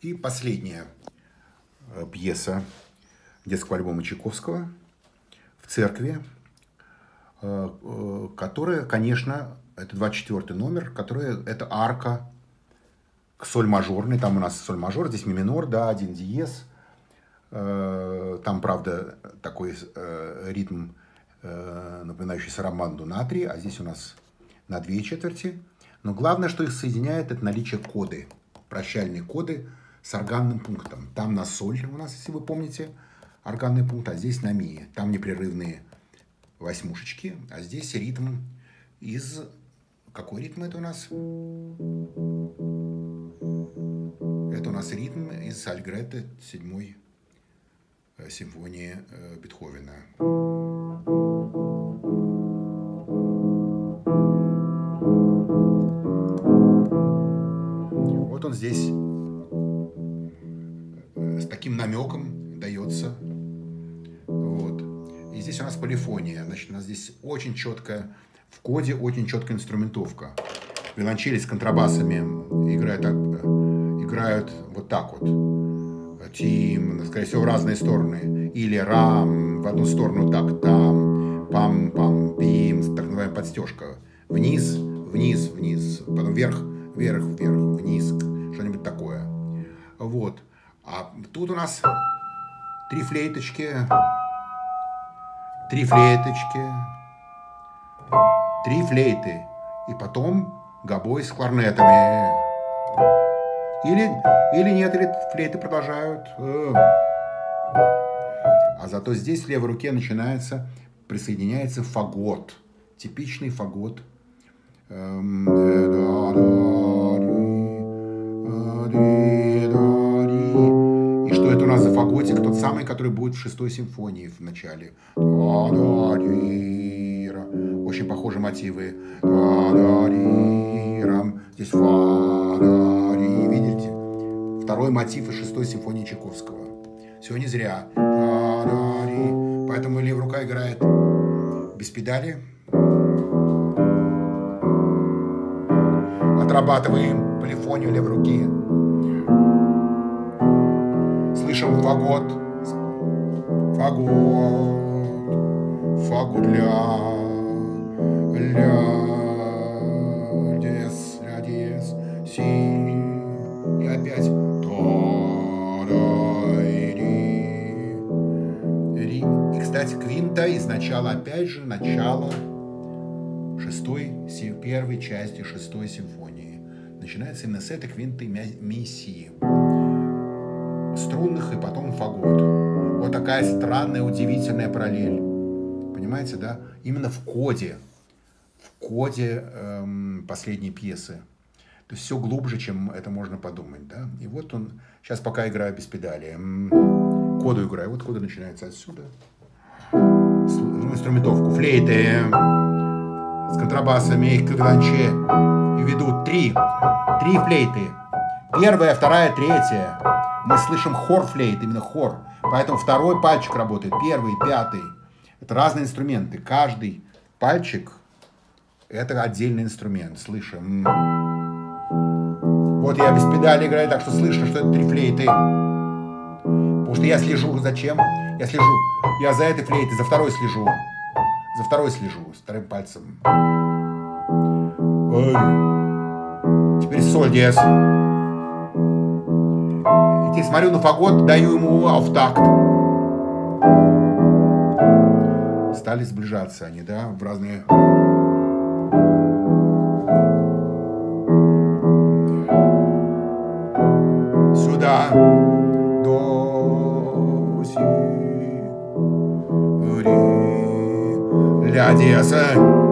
И последняя э, пьеса детского альбома Чайковского в церкви, э, э, которая, конечно, это 24 номер, которая, это арка к соль мажорной, там у нас соль мажор, здесь ми минор, да, один диез, там, правда, такой ритм, напоминающий сараманду на три, а здесь у нас на две четверти. Но главное, что их соединяет, это наличие коды, прощальные коды с органным пунктом. Там на соль у нас, если вы помните, органный пункт, а здесь на ми. Там непрерывные восьмушечки, а здесь ритм из... Какой ритм это у нас? Это у нас ритм из Альгрета седьмой э, симфонии э, Бетховена. Вот он здесь с таким намеком дается. Вот. И здесь у нас полифония. Значит, у нас здесь очень четкая, в коде очень четкая инструментовка. Виолончели с контрабасами играют, играют вот так вот. Тим, скорее всего, в разные стороны. Или рам, в одну сторону так, там, пам-пам, пим, так называемая подстежка. Вниз, вниз, вниз, потом вверх, вверх, вверх, вниз, что-нибудь такое. Вот. А тут у нас три флейточки, три флейточки, три флейты. И потом гобой с кларнетами. Или, или нет, или флейты продолжают. Э. А зато здесь в левой руке начинается, присоединяется фагот. Типичный фагот. Эм, нас за фаготик, тот самый, который будет в шестой симфонии в начале. Очень похожие мотивы. Здесь видите? Второй мотив из шестой симфонии Чайковского. Все не зря. Поэтому левая рука играет без педали. Отрабатываем полифонию левой руки слышим фагот, фагот, фагот ля, ля, диез, ля, диез, си, и опять то, да, и, ри, ри. И, кстати, квинта изначало, опять же, начало шестой, первой части шестой симфонии. Начинается именно с этой квинты ми, си струнных и потом фагот. Вот такая странная, удивительная параллель. Понимаете, да? Именно в коде, в коде эм, последней пьесы. То есть все глубже, чем это можно подумать, да? И вот он, сейчас пока играю без педали, коду играю, вот кода начинается отсюда. Ну, инструментовку, флейты с контрабасами, кавиланче. И ведут три, три флейты. Первая, вторая, третья мы слышим хор флейт, именно хор. Поэтому второй пальчик работает, первый, пятый. Это разные инструменты. Каждый пальчик – это отдельный инструмент. Слышим. Вот я без педали играю, так что слышно, что это три флейты. Потому что я слежу. Зачем? Я слежу. Я за этой флейтой, за второй слежу. За второй слежу, с вторым пальцем. Теперь соль диез. И смотрю на фагот, даю ему в. Стали сближаться они, да, в разные... Сюда. До, си, ри, ля, диаса.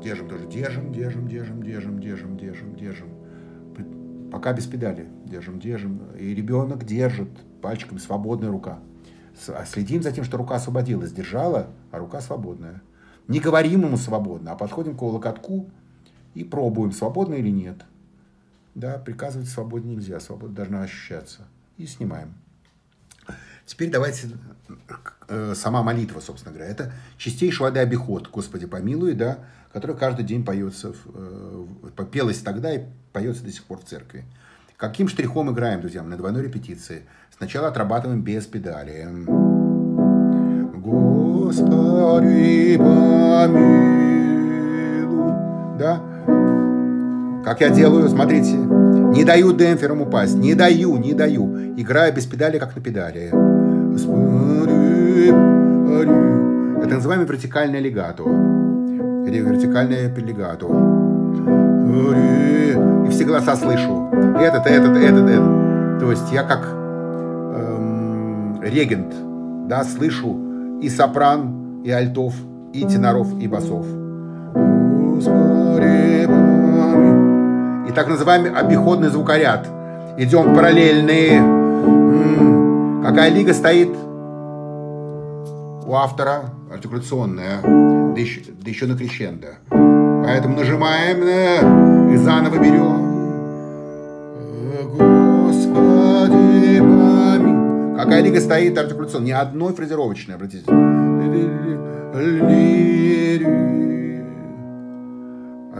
Держим, держим, держим, держим, держим, держим, держим, держим. Пока без педали. Держим, держим. И ребенок держит пальчиками свободная рука. А следим за тем, что рука освободилась, держала, а рука свободная. Не говорим ему свободно, а подходим к локотку и пробуем, свободно или нет. Да, приказывать свободно нельзя, свобода должна ощущаться. И снимаем. Теперь давайте э, сама молитва, собственно говоря. Это чистейший воды обиход, Господи помилуй, да, который каждый день поется, э, тогда и поется до сих пор в церкви. Каким штрихом играем, друзья, на двойной репетиции? Сначала отрабатываем без педали. Господи, помилуй. Да? Как я делаю, смотрите. Не даю демпферам упасть. Не даю, не даю. Играю без педали, как на педали. Господи, Это называемое вертикальное легато. Или вертикальное пелегато. И все голоса слышу. Этот, этот, этот, этот. То есть я как эм, регент, да, слышу и сопран, и альтов, и теноров, и басов. И так называемый обиходный звукоряд. Идем параллельные. Какая лига стоит у автора? Артикуляционная. Да еще, да еще на крещендо. Поэтому нажимаем и заново берем. Господи, помилуй. Какая лига стоит артикуляционная? Ни одной фразировочной, обратите.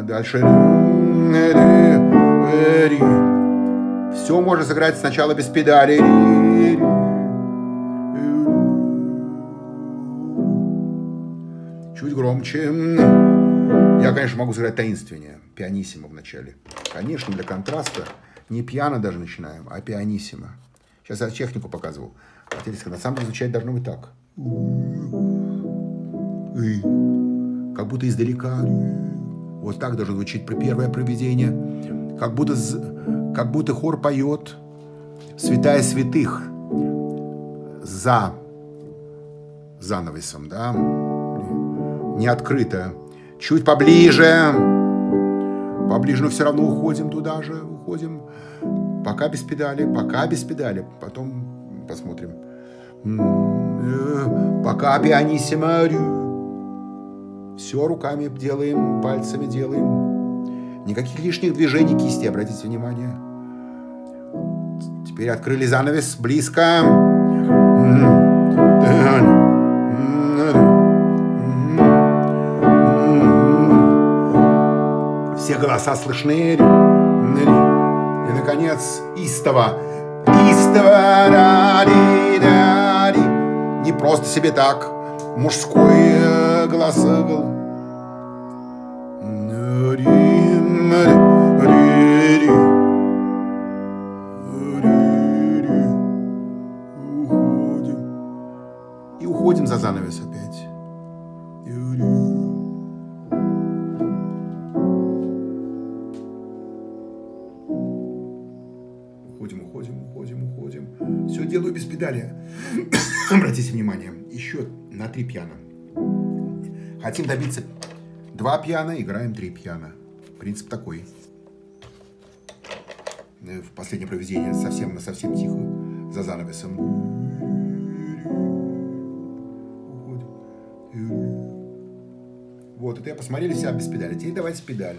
Дальше... Все можно сыграть сначала без педали. Чуть громче. Я, конечно, могу сыграть таинственнее, пианиссимо в начале. Конечно, для контраста не пьяно даже начинаем, а пианиссимо. Сейчас я технику показывал. Интересно, на самом деле звучать должно быть так. Как будто издалека. Вот так должно звучить при первое проведение. Как будто, как будто хор поет святая святых за занавесом, да, не открыто чуть поближе. Поближе, но все равно уходим туда же, уходим. Пока без педали, пока без педали. Потом посмотрим. Э, пока пианиссимо. Все руками делаем, пальцами делаем. Никаких лишних движений кисти, обратите внимание. Теперь открыли занавес близко. все голоса слышны. И, наконец, истово. Истово. Не просто себе так. Мужской голос. И уходим за занавес опять. делаю без педали. Обратите внимание, еще на три пьяна. Хотим добиться два пьяна, играем три пьяна. Принцип такой. Э, в последнее проведение совсем на совсем тихо, за занавесом. Вот, это я посмотрели себя без педали. Теперь давайте педаль.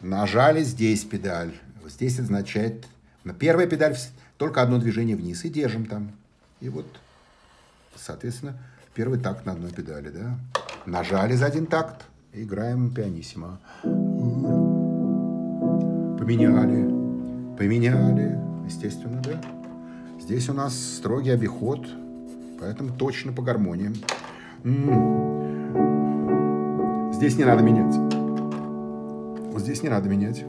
Нажали здесь педаль. Здесь это означает... На первая педаль только одно движение вниз и держим там. И вот, соответственно, первый такт на одной педали, да. Нажали за один такт, играем пианиссимо. Поменяли, поменяли, естественно, да. Здесь у нас строгий обиход, поэтому точно по гармонии. Здесь не надо менять. Вот здесь не надо менять.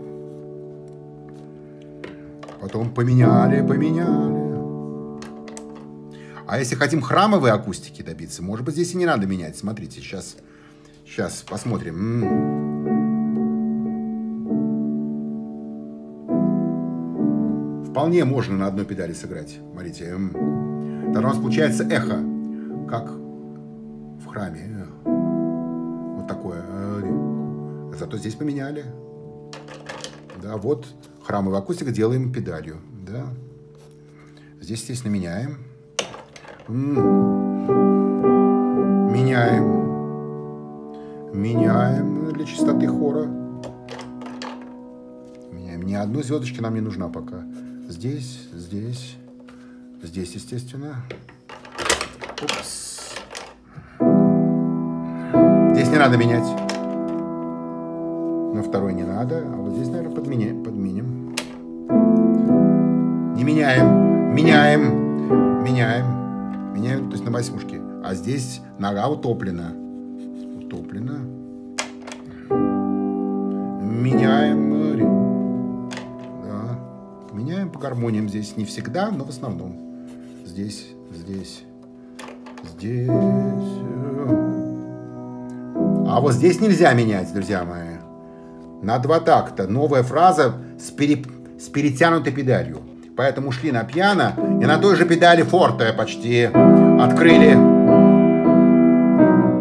Потом поменяли, поменяли. А если хотим храмовой акустики добиться, может быть, здесь и не надо менять. Смотрите, сейчас, сейчас посмотрим. Вполне можно на одной педали сыграть. Смотрите. Тогда у нас получается эхо, как в храме. Вот такое. Зато здесь поменяли. Да, вот храмовая акустика делаем педалью. Да. Здесь, естественно, меняем. Меняем. Меняем для чистоты хора. Меняем. Ни одной звездочки нам не нужна пока. Здесь, здесь, здесь, естественно. Упс. Здесь не надо менять. На второй не надо. А вот здесь, наверное, подменим. подменим. Не меняем. Меняем. Меняем. Меняем, то есть на восьмушке. А здесь нога утоплена. Утоплена. Меняем. Да. Меняем по гармониям здесь. Не всегда, но в основном. Здесь, здесь, здесь. А вот здесь нельзя менять, друзья мои. На два такта. Новая фраза с, пере... с перетянутой педалью. Поэтому ушли на пьяно и на той же педали форте почти открыли.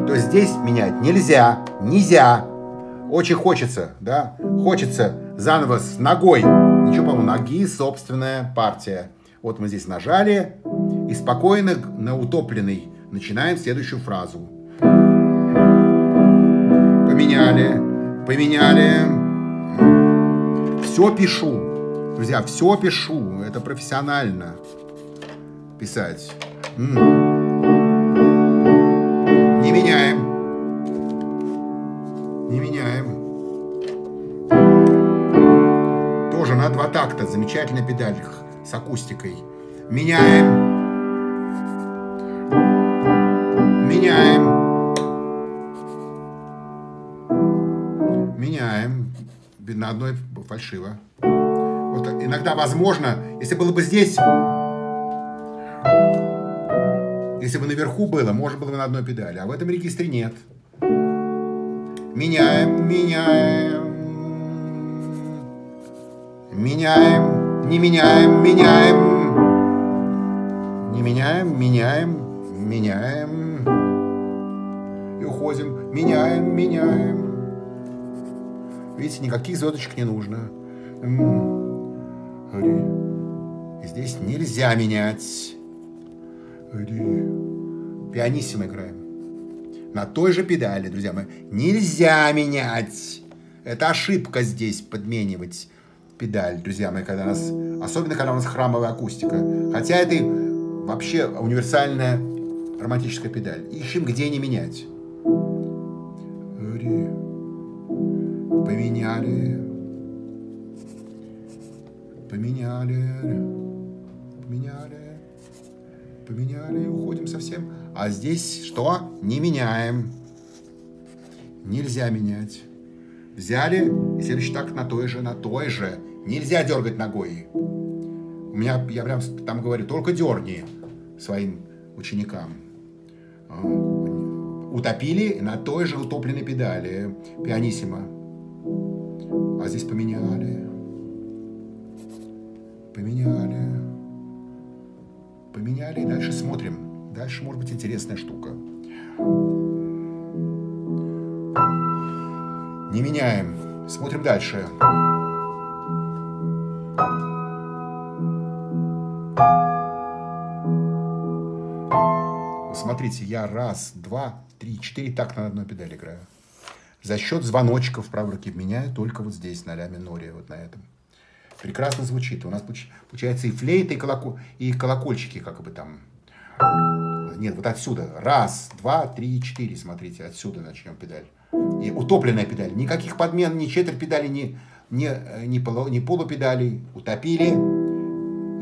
То есть здесь менять нельзя, нельзя. Очень хочется, да, хочется заново с ногой. Ничего, по-моему, ноги собственная партия. Вот мы здесь нажали и спокойно на утопленный начинаем следующую фразу. Поменяли, поменяли. Все пишу. Друзья, все пишу. Это профессионально. Писать. Не меняем. Не меняем. Тоже на два такта. Замечательная педаль с акустикой. Меняем. Меняем. На одной фальшиво. Вот иногда возможно, если было бы здесь, если бы наверху было, можно было бы на одной педали, а в этом регистре нет. Меняем, меняем, меняем, не меняем, меняем, не меняем, меняем, меняем и уходим, меняем, меняем. Видите, никаких звездочек не нужно. И здесь нельзя менять. Пианиссимо играем. На той же педали, друзья мои. Нельзя менять. Это ошибка здесь подменивать педаль, друзья мои, когда у нас, особенно когда у нас храмовая акустика. Хотя это вообще универсальная романтическая педаль. Ищем, где не менять. Поменяли поменяли, поменяли, поменяли уходим совсем. А здесь что? Не меняем. Нельзя менять. Взяли, и следующий так на той же, на той же. Нельзя дергать ногой. У меня, я прям там говорю, только дерни своим ученикам. А, утопили на той же утопленной педали, пианиссимо. А здесь поменяли. Поменяли. Поменяли и дальше смотрим. Дальше может быть интересная штука. Не меняем. Смотрим дальше. Смотрите, я раз, два, три, четыре так на одной педали играю. За счет звоночков правой руке меняю только вот здесь, на ля миноре, вот на этом прекрасно звучит. У нас получается и флейта, и, колоко... и колокольчики, как бы там. Нет, вот отсюда. Раз, два, три, четыре. Смотрите, отсюда начнем педаль. И утопленная педаль. Никаких подмен, ни четверть педали, ни, ни, ни, полу, ни полупедалей. Утопили.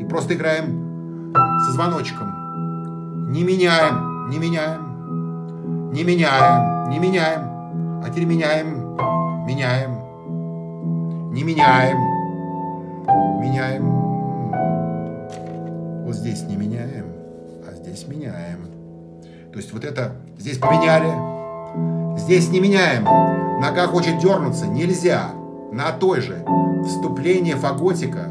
И просто играем со звоночком. Не меняем, не меняем, не меняем, не меняем. А теперь меняем, меняем, не меняем меняем. Вот здесь не меняем, а здесь меняем. То есть вот это здесь поменяли, здесь не меняем. Нога хочет дернуться, нельзя. На той же. Вступление фаготика.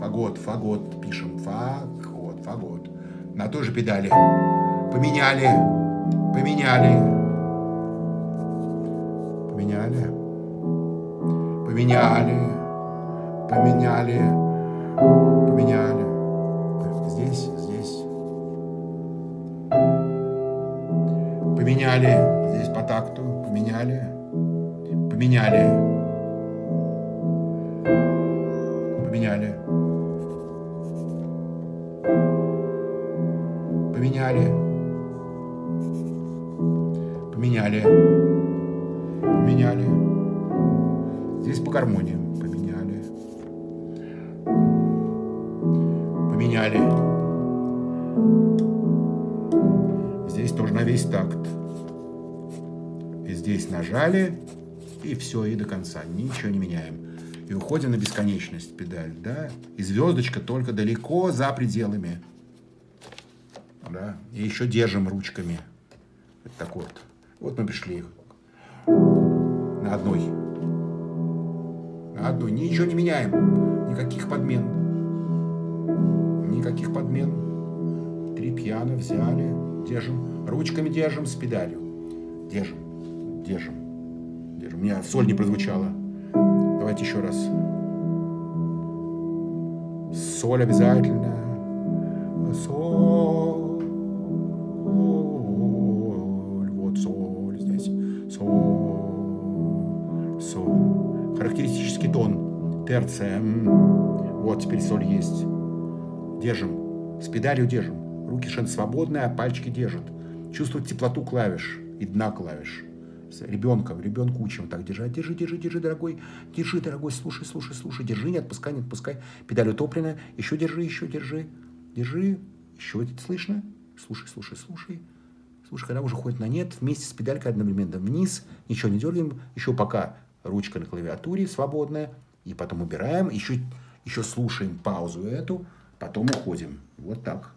Фагот, фагот, пишем. Фагот, фагот. На той же педали. Поменяли, поменяли. Поменяли. Поменяли. Поменяли поменяли. Здесь, здесь. Поменяли, здесь по такту, поменяли, поменяли, поменяли. Поменяли. Поменяли. Поменяли. Здесь по гармонии. Поменяли. Здесь тоже на весь такт. И здесь нажали, и все, и до конца. Ничего не меняем. И уходим на бесконечность педаль, да? И звездочка только далеко за пределами. Да? И еще держим ручками этот аккорд. Вот мы пришли на одной. На одной. Ничего не меняем. Никаких подмен. Никаких подмен. Три пьяно взяли. Держим. Ручками держим с педалью. Держим. Держим. Держим. У меня соль не прозвучала. Давайте еще раз. Соль обязательно. Соль. характеристический тон, терция. Вот, теперь соль есть. Держим. С педалью держим. Руки совершенно свободные, а пальчики держат. Чувствовать теплоту клавиш и дна клавиш. С ребенком, ребенку учим так держать. Держи, держи, держи, дорогой. Держи, дорогой, слушай, слушай, слушай. Держи, не отпускай, не отпускай. Педаль утопленная. Еще держи, еще держи. Держи. Еще это слышно? Слушай, слушай, слушай. Слушай, когда уже ходит на нет, вместе с педалькой одновременно вниз, ничего не дергаем, еще пока ручка на клавиатуре свободная, и потом убираем, еще, еще слушаем паузу эту, потом уходим. Вот так.